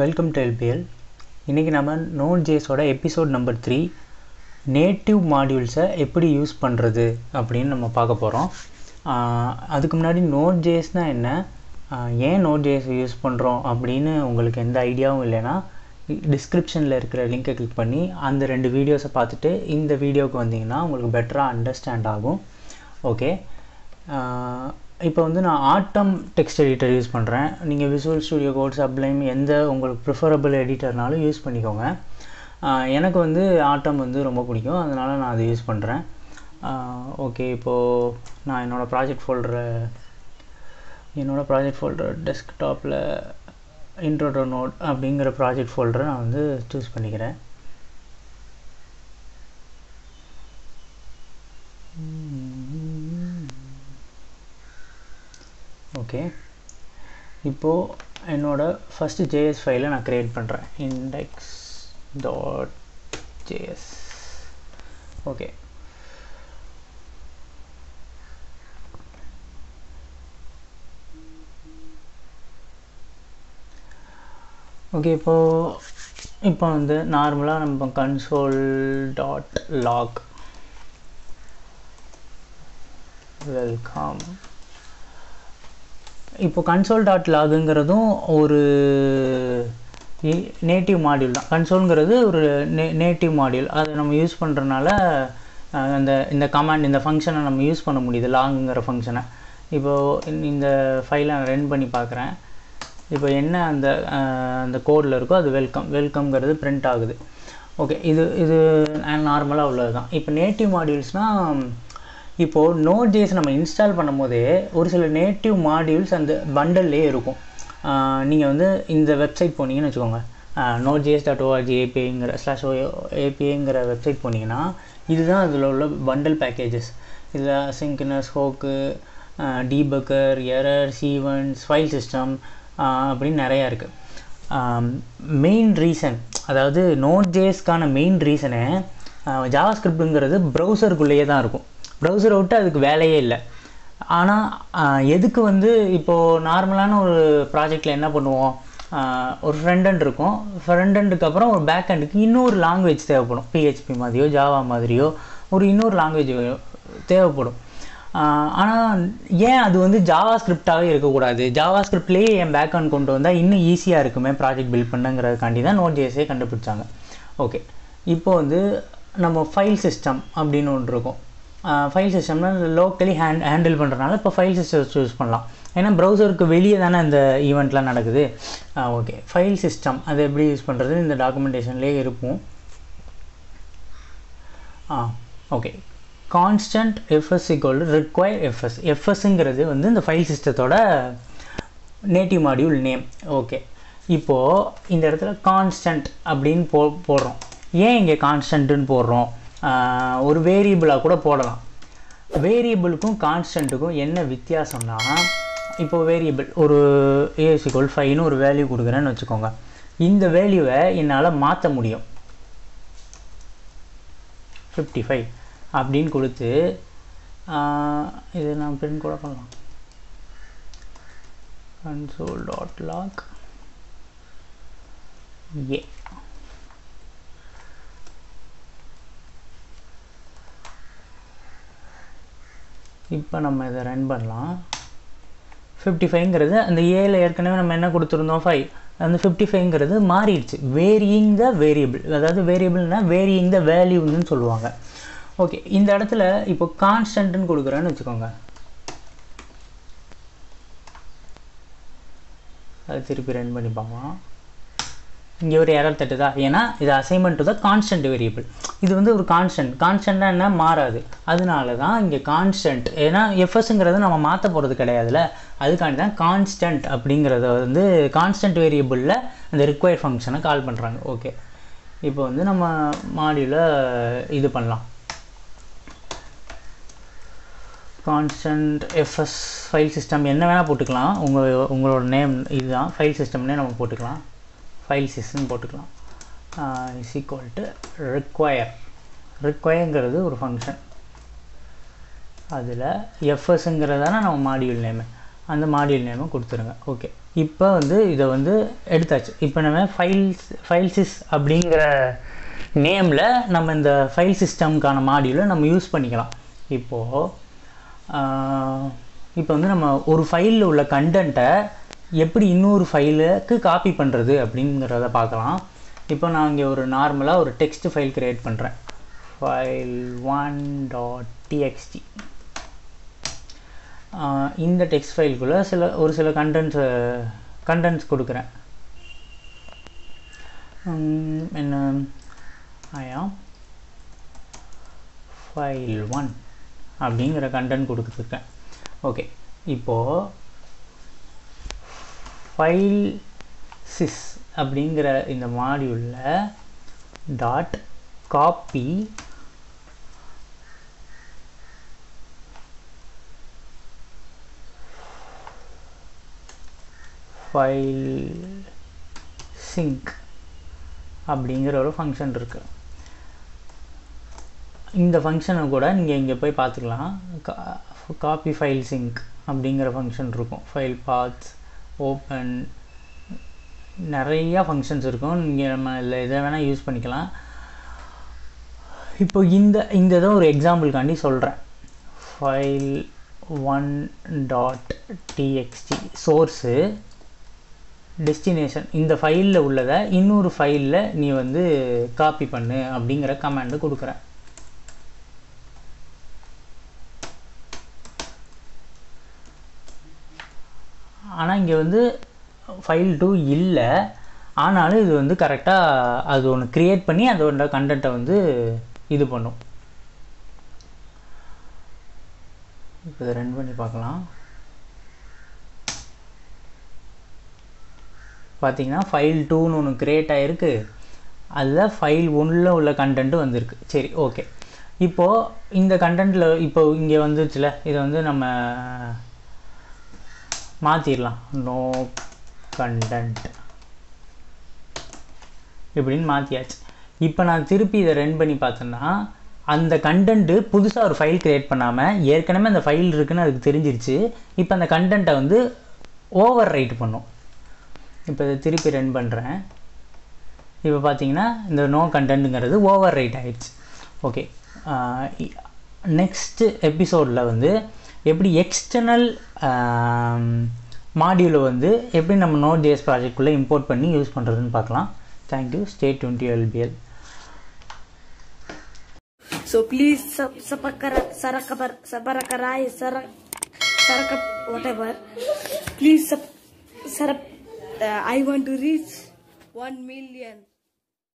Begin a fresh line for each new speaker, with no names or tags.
Welcome to LPL இன்றைக்கி நம்ம note ஜேஸோட எபிசோட் நம்பர் த்ரீ நேட்டிவ் மாடியூல்ஸை எப்படி யூஸ் பண்ணுறது அப்படின்னு நம்ம பார்க்க போகிறோம் அதுக்கு முன்னாடி நோட் ஜேஸ்னால் என்ன? ஏன் நோட் ஜேஸ் யூஸ் பண்ணுறோம் அப்படின்னு உங்களுக்கு எந்த ஐடியாவும் இல்லைன்னா டிஸ்கிரிப்ஷனில் இருக்கிற லிங்கை கிளிக் பண்ணி அந்த ரெண்டு வீடியோஸை பார்த்துட்டு இந்த வீடியோவுக்கு வந்தீங்கன்னா உங்களுக்கு பெட்டராக அண்டர்ஸ்டாண்ட் ஆகும். ஓகே இப்போ வந்து நான் ஆட்டம் டெக்ஸ்ட் எடிட்டர் யூஸ் பண்ணுறேன் நீங்கள் விசுவல் ஸ்டுடியோ கோட் சப்ளைம் எந்த உங்களுக்கு ப்ரிஃபரபிள் எடிட்டர்னாலும் யூஸ் பண்ணிக்கோங்க. எனக்கு வந்து ஆட்டம் வந்து ரொம்ப பிடிக்கும். அதனால் நான் அதை யூஸ் பண்ணுறேன் ஓகே இப்போது நான் என்னோடய ப்ராஜெக்ட் ஃபோல்டரை என்னோடய ப்ராஜெக்ட் ஃபோல்டர் டெஸ்க்டாப்பில் இன்ட்ரோடோ நோட் அப்படிங்கிற ப்ராஜெக்ட் ஃபோல்டரை நான் வந்து சூஸ் பண்ணிக்கிறேன். ஓகே இப்போது என்னோடய ஃபஸ்ட்டு ஜேஎஸ் ஃபைலை நான் க்ரியேட் பண்ணுறேன் index dot JS okay okay இப்போது இப்போ வந்து நார்மலாக நம்ம கன்சோல் டாட் லாக் வெல்கம் இப்போ கன்சோல் டாட் லாகுங்கிறதும் ஒரு நேட்டிவ் மாடியூல் தான். கன்சோல்ங்கிறது ஒரு நே நேட்டிவ் மாடியூல் அதை நம்ம யூஸ் பண்ணுறதுனால அந்த இந்த கமாண்ட் இந்த ஃபங்க்ஷனை நம்ம யூஸ் பண்ண முடியுது லாங்குங்கிற ஃபங்க்ஷனை இப்போது இந்த ஃபைலை நான் ரன் பண்ணி பார்க்குறேன். இப்போ என்ன அந்த அந்த கோடில் இருக்கோ அது வெல்கம் வெல்கம்ங்கிறது பிரிண்ட் ஆகுது. ஓகே இது இது நார்மலாக உள்ளது தான் இப்போ நேட்டிவ் மாடியூல்ஸ்னால் இப்போது நோட் ஜேஸ் நம்ம இன்ஸ்டால் பண்ணும்போதே ஒரு சில நேட்டிவ் மாடியூல்ஸ் அந்த பண்டல்லே இருக்கும். நீங்கள் வந்து இந்த வெப்சைட் போனீங்கன்னு வச்சுக்கோங்க. நோட் ஜேஸ் டாட் ஓஆர்ஜி ஏபிஐங்கிற ஸ்லாஷ் ஓ ஏபிஐங்கிற வெப்சைட் போனீங்கன்னா இதுதான் அதில் உள்ள பண்டல் பேக்கேஜஸ் இதில் சிங்க்னஸ் ஹோக்கு டீபக்கர் எரர் சீவன்ஸ் ஃபைல் சிஸ்டம் அப்படின்னு நிறையா இருக்குது மெயின் ரீசன் அதாவது நோட் ஜேஸ்க்கான மெயின் ரீசனு ஜாவா ஸ்கிரிப்டுங்கிறது ப்ரௌசருக்குள்ளேயே தான் இருக்கும். ப்ரௌசரை விட்டு அதுக்கு வேலையே இல்லை. ஆனால் எதுக்கு வந்து இப்போது நார்மலான ஒரு ப்ராஜெக்டில் என்ன பண்ணுவோம்? ஒரு ஃப்ரண்ட் இருக்கும். ஃப்ரண்ட் அப்புறம் ஒரு பேக் ஹண்டுக்கு இன்னொரு லாங்குவேஜ் தேவைப்படும். பிஹெச்பி மாதிரியோ ஜாவா மாதிரியோ ஒரு இன்னொரு லாங்குவேஜ் தேவைப்படும். ஆனால் ஏன் அது வந்து ஜாவா ஸ்கிரிப்டாகவே இருக்கக்கூடாது? ஜாவா ஸ்கிரிப்ட்லேயே என் பேக் ஹண்ட் கொண்டு வந்தால் இன்னும் ஈஸியாக இருக்குமே ப்ராஜெக்ட் பில்ட் பண்ணுங்கிறதுக்காண்டி தான் நோட் ஜேஸே கண்டுபிடிச்சாங்க. ஓகே இப்போ வந்து நம்ம ஃபைல் சிஸ்டம் அப்படின்னு ஒன்று இருக்கும். ஃபைல் சிஸ்டம்னா லோக்கலி ஹேண்ட் ஹேண்டில் பண்ணுறதுனால இப்போ ஃபைல் சிஸ்டம் சூஸ் பண்ணலாம். ஏன்னா ப்ரௌசருக்கு வெளியே தானே இந்த ஈவெண்ட்லாம் நடக்குது. ஓகே ஃபைல் சிஸ்டம் அது எப்படி யூஸ் பண்ணுறது இந்த டாக்குமெண்டேஷன்லேயே இருப்போம் ஆ okay constant F S equal require F S எஃப்எஸ்ங்கிறது வந்து இந்த ஃபைல் சிஸ்டத்தோட நேட்டிவ் மாடியூல் நேம் ஓகே இப்போது இந்த இடத்துல கான்ஸ்டன்ட் அப்படின்னு போ போடுறோம். ஏன் இங்கே கான்ஸ்டன்ட்டுன்னு போடுறோம்? ஒரு வேரியபிளாக கூட போடலாம். வேரியபிளுக்கும் கான்ஸ்டண்ட்டுக்கும் என்ன வித்தியாசம்னா இப்போ வேரியபிள் ஒரு ஏசிக்கோல் ஃபைன்னு ஒரு வேல்யூ கொடுக்குறேன்னு வச்சுக்கோங்க. இந்த வேல்யூவை என்னால் மாற்ற முடியும். ஃபிஃப்டி ஃபைவ் அப்படின்னு கொடுத்து இது நான் பிரிண்ட் கூட பண்ணலாம். கன்சோல் டாட் லாக் ஏ இப்போ நம்ம இதை ரன் பண்ணலாம். ஃபிஃப்டி ஃபைவ்ங்கிறது அந்த ஏல ஏற்கனவே நம்ம என்ன கொடுத்துருந்தோம்? ஃபைவ் அந்த ஃபிஃப்டி ஃபைவ்ங்கிறது மாறிடுச்சு. வேரியிங் த வேரியபிள் அதாவது வேரியபிள்னால் வேரியிங் த வேல்யூன்னு சொல்லுவாங்க. ஓகே இந்த இடத்துல இப்போ கான்ஸ்டன்ட்னு கொடுக்குறேன்னு வச்சுக்கோங்க. அது திருப்பி ரன் பண்ணி பார்க்கலாம். இங்கே ஒரு எரர் தட்டுதா? ஏன்னா இது assignment to the constant variable இது வந்து ஒரு கான்ஸ்டன்ட் கான்ஸ்டன்ட்னா என்ன? மாறாது. அதனால தான் இங்கே கான்ஸ்டன்ட் ஏன்னா எஃப்எஸ்ங்கிறது நம்ம மாற்ற போகிறது கிடையாதுல்ல. அதுக்காண்டி தான் கான்ஸ்டன்ட் அப்படிங்கிறத வந்து கான்ஸ்டன்ட் வேரியபிளில் அந்த ரிக்வயர் ஃபங்க்ஷனை கால் பண்ணுறாங்க ஓகே இப்போ வந்து நம்ம மாடியில் இது பண்ணலாம். கான்ஸ்டன்ட் எஃப்எஸ் ஃபைல் சிஸ்டம் என்ன வேணால் போட்டுக்கலாம். உங்கள் உங்களோட நேம் இதுதான். ஃபைல் சிஸ்டம்னே நம்ம போட்டுக்கலாம். ஃபைல் சிஸ்ன்னு போட்டுக்கலாம். இஸ் ஈக்குவல் டு ரிக்வயர் ரிக்வயருங்கிறது ஒரு ஃபங்க்ஷன் அதில் எஃப்எஸ்ங்கிறதான நம்ம மாடியூல் நேமு அந்த மாடியூல் நேமை கொடுத்துருங்க. ஓகே இப்போ வந்து இதை வந்து எடுத்தாச்சு. இப்போ நம்ம ஃபைல்ஸ் ஃபைல்சிஸ் அப்படிங்கிற நேமில் நம்ம இந்த ஃபைல் சிஸ்டம்க்கான மாடியூலை நம்ம யூஸ் பண்ணிக்கலாம். இப்போது இப்போ வந்து நம்ம ஒரு ஃபைலில் உள்ள கண்டென்ட்டை எப்படி இன்னொரு ஃபைலுக்கு காப்பி பண்ணுறது அப்படிங்கிறத பார்க்கலாம். இப்போ நான் இங்கே ஒரு நார்மலாக ஒரு டெக்ஸ்ட் ஃபைல் க்ரியேட் பண்ணுறேன் ஃபைல் ஒன் டாட் டிஎக்ஸ்டி இந்த டெக்ஸ்ட் ஃபைலுக்குள்ளே சில ஒரு சில கண்டென்ட்ஸை கண்டென்ட்ஸ் கொடுக்குறேன். என்ன? ஐயா ஃபைல் ஒன் அப்படிங்கிற கண்டென்ட் கொடுத்துருக்கேன். ஓகே இப்போது ஃபைல் சிஸ் அப்படிங்கிற இந்த மாடியூலில் டாட் காப்பி ஃபைல் சிங்க் அப்படிங்கிற ஒரு ஃபங்க்ஷன் இருக்குது இந்த ஃபங்க்ஷனை கூட நீங்கள் இங்கே போய் பார்த்துக்கலாம். காப்பி ஃபைல் சிங்க் அப்படிங்கிற ஃபங்க்ஷன் இருக்கும். ஃபைல் பாத்ஸ் ஓப்பன் நிறையா ஃபங்க்ஷன்ஸ் இருக்கும். நீங்கள் நம்ம இதில் எதை வேணால் யூஸ் பண்ணிக்கலாம். இப்போ இந்த இந்த இதை ஒரு எக்ஸாம்பிள்காண்டி சொல்கிறேன் file one dot TXT source destination இந்த ஃபைலில் உள்ளதை இன்னொரு ஃபைலில் நீ வந்து காப்பி பண்ணு அப்படிங்கிற கமாண்டு கொடுக்குறேன். ஆனால் இங்கே வந்து ஃபைல் டூ இல்லை. ஆனாலும் இது வந்து கரெக்டாக அது ஒன்று க்ரியேட் பண்ணி அதோட கண்டென்ட்டை வந்து இது பண்ணும். இப்போ இதை ரன் பண்ணி பார்க்கலாம். பார்த்தீங்கன்னா ஃபைல் டூன்னு ஒன்று க்ரியேட் ஆகிருக்கு அதில் ஃபைல் ஒன்றில் உள்ள கண்டென்ட்டு வந்திருக்கு. சரி ஓகே இப்போது இந்த கண்டென்ட்டில் இப்போ இங்கே வந்துச்சுல. இதை வந்து நம்ம மாற்றிடலாம் நோ கண்டன்ட் இப்படின்னு மாற்றியாச்சு இப்போ நான் திருப்பி இதை ரன் பண்ணி பார்த்தேன்னா அந்த கண்டென்ட்டு புதுசாக ஒரு ஃபைல் க்ரியேட் பண்ணாமல் ஏற்கனவே அந்த ஃபைல் இருக்குன்னு அதுக்கு தெரிஞ்சிருச்சு. இப்போ அந்த கண்டென்ட்டை வந்து ஓவர் ரைட் பண்ணும். இப்போ இதை திருப்பி ரன் பண்ணுறேன் இப்போ பார்த்தீங்கன்னா இந்த நோ கண்டென்ட்டுங்கிறது ஓவர் ரைட் ஆகிடுச்சு ஓகே நெக்ஸ்ட்டு எபிசோடில் வந்து எப்படி எக்ஸ்டர்னல் மாடியூலை வந்து எப்படி நம்ம நோட் ஜேஎஸ் ப்ராஜெக்ட்குள்ளே இம்போர்ட் பண்ணி யூஸ் பண்ணுறதுன்னு பார்க்கலாம் thank you stay twenty LPL
So please sub subscribe, subscribe, subscribe, subscribe, whatever. Please sub, sub, uh, I want to reach one million.